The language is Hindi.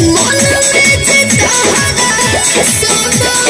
मन में जितना सोना